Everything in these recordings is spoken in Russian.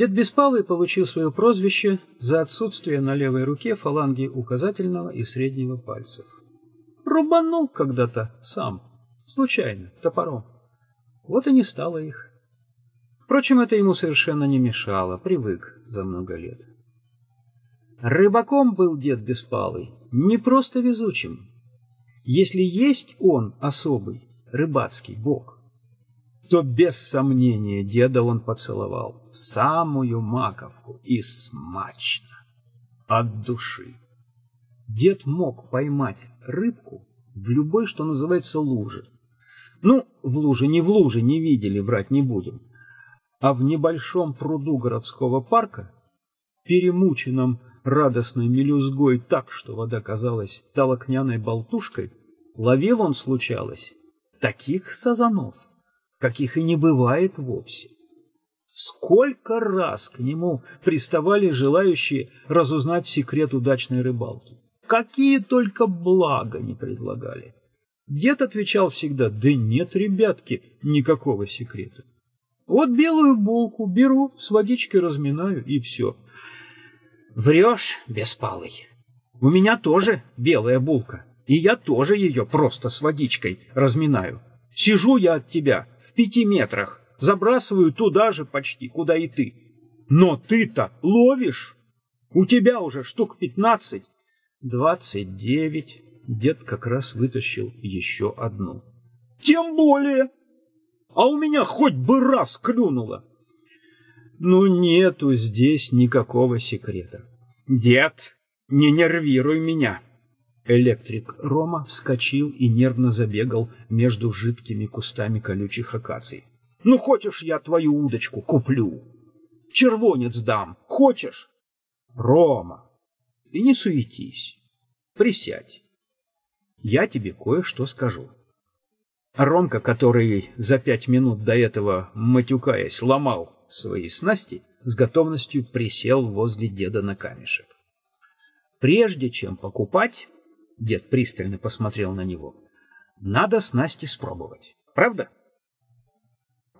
Дед Беспалый получил свое прозвище за отсутствие на левой руке фаланги указательного и среднего пальцев. Рубанул когда-то сам, случайно, топором. Вот и не стало их. Впрочем, это ему совершенно не мешало, привык за много лет. Рыбаком был дед Беспалый, не просто везучим. Если есть он особый, рыбацкий бог, то без сомнения деда он поцеловал в самую маковку и смачно, от души. Дед мог поймать рыбку в любой, что называется, луже. Ну, в луже, не в луже, не видели, врать не будем. А в небольшом пруду городского парка, перемученном радостной мелюзгой так, что вода казалась толокняной болтушкой, ловил он, случалось, таких сазанов, каких и не бывает вовсе. Сколько раз к нему приставали желающие разузнать секрет удачной рыбалки. Какие только блага не предлагали. Дед отвечал всегда, да нет, ребятки, никакого секрета. Вот белую булку беру, с водичкой разминаю, и все. Врешь, беспалый. У меня тоже белая булка, и я тоже ее просто с водичкой разминаю. Сижу я от тебя пяти метрах, забрасываю туда же почти, куда и ты. Но ты-то ловишь. У тебя уже штук пятнадцать. Двадцать девять. Дед как раз вытащил еще одну. Тем более. А у меня хоть бы раз клюнуло. Ну, нету здесь никакого секрета. Дед, не нервируй меня. Электрик Рома вскочил и нервно забегал между жидкими кустами колючих акаций. Ну, хочешь, я твою удочку куплю? Червонец дам. Хочешь? Рома, ты не суетись. Присядь. Я тебе кое-что скажу. Ромка, который за пять минут до этого, матюкаясь, ломал свои снасти, с готовностью присел возле деда на камешек. Прежде чем покупать, дед пристально посмотрел на него, надо снасти спробовать. Правда?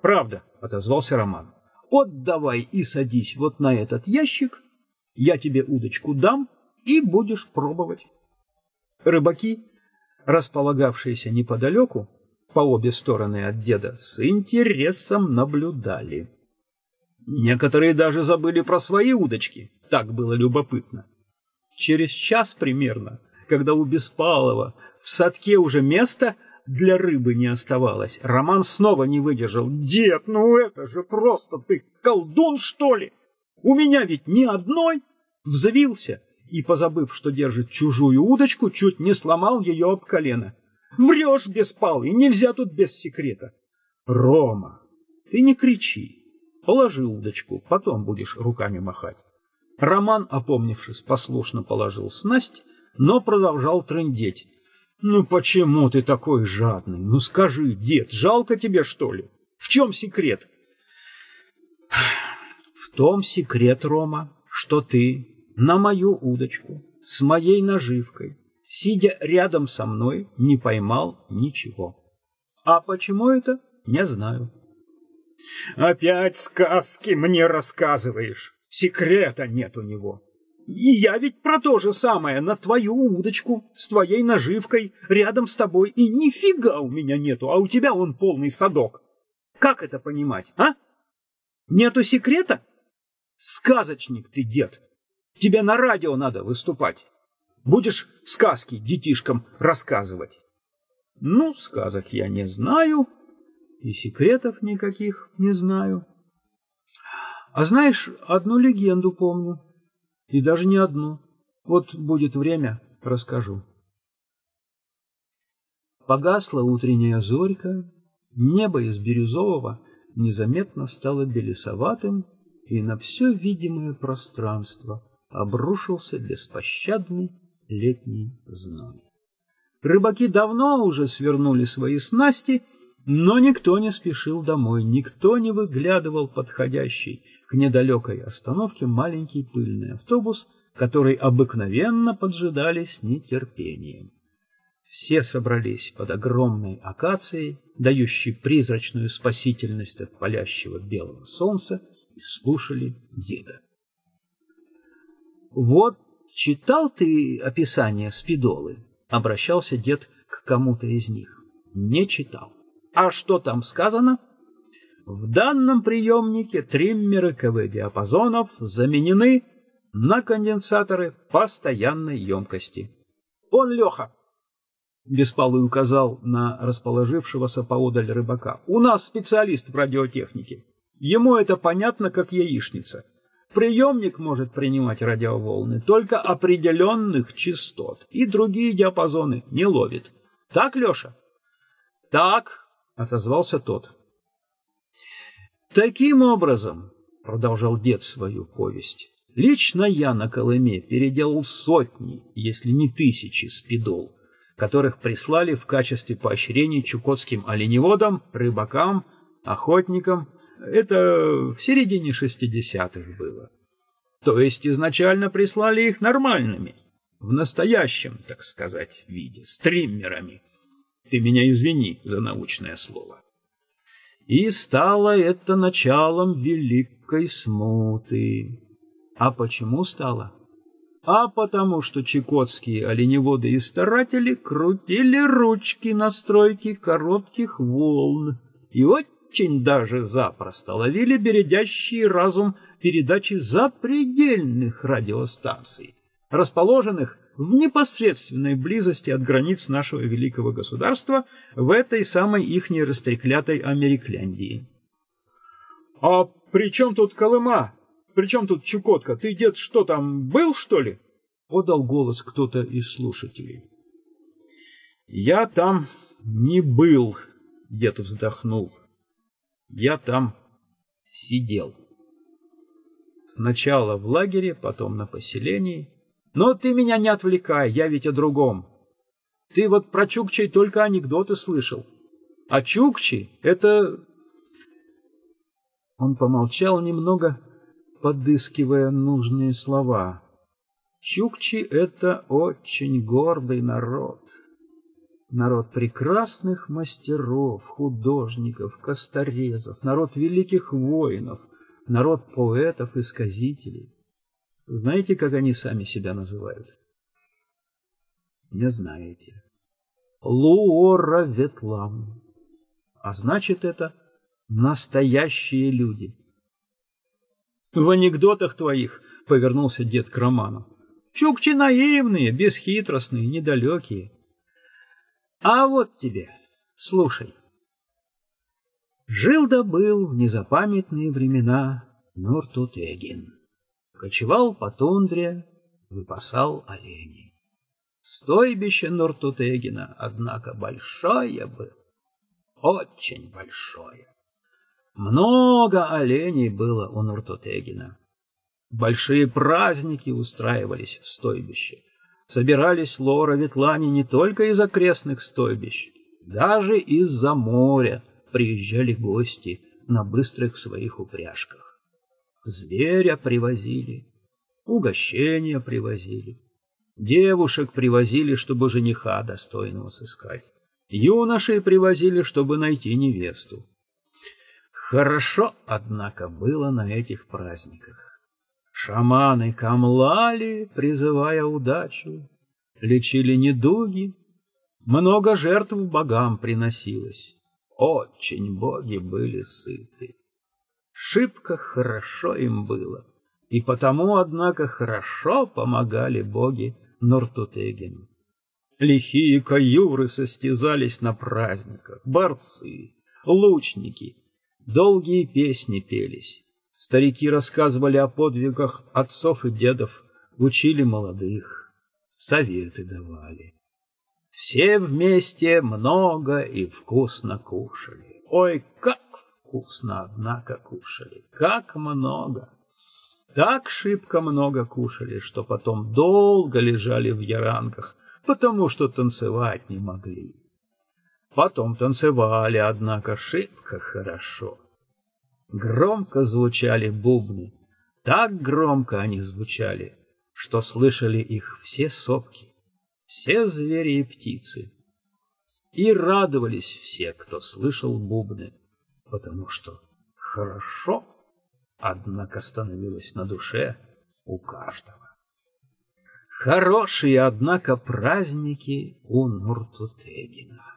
Правда, отозвался Роман. Вот давай и садись вот на этот ящик, я тебе удочку дам, и будешь пробовать. Рыбаки, располагавшиеся неподалеку, по обе стороны от деда, с интересом наблюдали. Некоторые даже забыли про свои удочки, так было любопытно. Через час примерно, когда у Беспалова в садке уже место для рыбы не оставалось, Роман снова не выдержал. «Дед, ну это же просто ты колдун, что ли? У меня ведь ни одной!» Взвился и, позабыв, что держит чужую удочку, чуть не сломал ее об колено. Врешь, беспалый, нельзя тут без секрета. Рома, ты не кричи. Положи удочку, потом будешь руками махать. Роман, опомнившись, послушно положил снасть, но продолжал трындеть. Ну почему ты такой жадный? Ну скажи, дед, жалко тебе, что ли? В чем секрет? В том секрет, Рома, что ты на мою удочку с моей наживкой сидя рядом со мной, не поймал ничего. А почему это, не знаю. Опять сказки мне рассказываешь. Секрета нет у него. И я ведь про то же самое, на твою удочку, с твоей наживкой, рядом с тобой, и нифига у меня нету, а у тебя он полный садок. Как это понимать, а? Нету секрета? Сказочник ты, дед. Тебе на радио надо выступать. Будешь сказки детишкам рассказывать? Ну, сказок я не знаю, и секретов никаких не знаю. А знаешь, одну легенду помню, и даже не одну. Вот будет время, расскажу. Погасла утренняя зорька, небо из бирюзового незаметно стало белесоватым, и на все видимое пространство обрушился беспощадный летний зной. Рыбаки давно уже свернули свои снасти, но никто не спешил домой, никто не выглядывал подходящий к недалекой остановке маленький пыльный автобус, который обыкновенно поджидали с нетерпением. Все собрались под огромной акацией, дающей призрачную спасительность от палящего белого солнца, и слушали деда. «Вот читал ты описание спидолы?» — обращался дед к кому-то из них. «Не читал. А что там сказано?» В данном приемнике триммеры КВ-диапазонов заменены на конденсаторы постоянной емкости. «Он Леха!» — Беспалый указал на расположившегося поодаль рыбака. «У нас специалист в радиотехнике. Ему это понятно, как яичница. Приемник может принимать радиоволны только определенных частот, и другие диапазоны не ловит. Так, Леша?» «Так», — отозвался тот. «Таким образом», — продолжал дед свою повесть, Лично я на Колыме переделал сотни, если не тысячи спидол, которых прислали в качестве поощрений чукотским оленеводам, рыбакам, охотникам. Это в середине шестидесятых было. То есть изначально прислали их нормальными, в настоящем, так сказать, виде, стриммерами. Ты меня извини за научное слово. И стало это началом великой смуты. А почему стало? А потому что чекотские оленеводы и старатели крутили ручки настройки коротких волн и очень даже запросто ловили бередящий разум передачи запредельных радиостанций, расположенных в непосредственной близости от границ нашего великого государства в этой самой ихней растреклятой Америкляндии. — А при чем тут Колыма? Причем тут Чукотка? Ты, дед, что там, был, что ли? Подал голос кто-то из слушателей. Я там не был, дед вздохнул. Я там сидел. Сначала в лагере, потом на поселении. Но ты меня не отвлекай, я ведь о другом. Ты вот про Чукчей только анекдоты слышал. А Чукчи — это... Он помолчал немного, подыскивая нужные слова. Чукчи — это очень гордый народ. Народ прекрасных мастеров, художников, косторезов, народ великих воинов, народ поэтов и сказителей. Знаете, как они сами себя называют? Не знаете. Луора Ветлам. А значит, это настоящие люди. В анекдотах твоих, — повернулся дед к Роману, — чукчи наивные, бесхитростные, недалекие. А вот тебе, слушай. Жил да в незапамятные времена Нуртутегин. Кочевал по тундре, выпасал оленей. Стойбище Нуртутегина, однако, большое было, очень большое. Много оленей было у Нуртутегина. Большие праздники устраивались в стойбище. Собирались лора ветлане не только из окрестных стойбищ, даже из-за моря приезжали гости на быстрых своих упряжках. Зверя привозили, угощения привозили, девушек привозили, чтобы жениха достойного сыскать, юношей привозили, чтобы найти невесту. Хорошо, однако, было на этих праздниках. Шаманы камлали, призывая удачу, лечили недуги, много жертв богам приносилось. Очень боги были сыты. Шибко хорошо им было, и потому, однако, хорошо помогали боги Нортутегину. Лихие каюры состязались на праздниках, борцы, лучники, Долгие песни пелись. Старики рассказывали о подвигах отцов и дедов, учили молодых, советы давали. Все вместе много и вкусно кушали. Ой, как вкусно, однако, кушали, как много! Так шибко много кушали, что потом долго лежали в яранках, потому что танцевать не могли. Потом танцевали, однако, шибко хорошо. Громко звучали бубны, так громко они звучали, что слышали их все сопки, все звери и птицы. И радовались все, кто слышал бубны, потому что хорошо, однако становилось на душе у каждого. Хорошие, однако, праздники у Нуртутегина.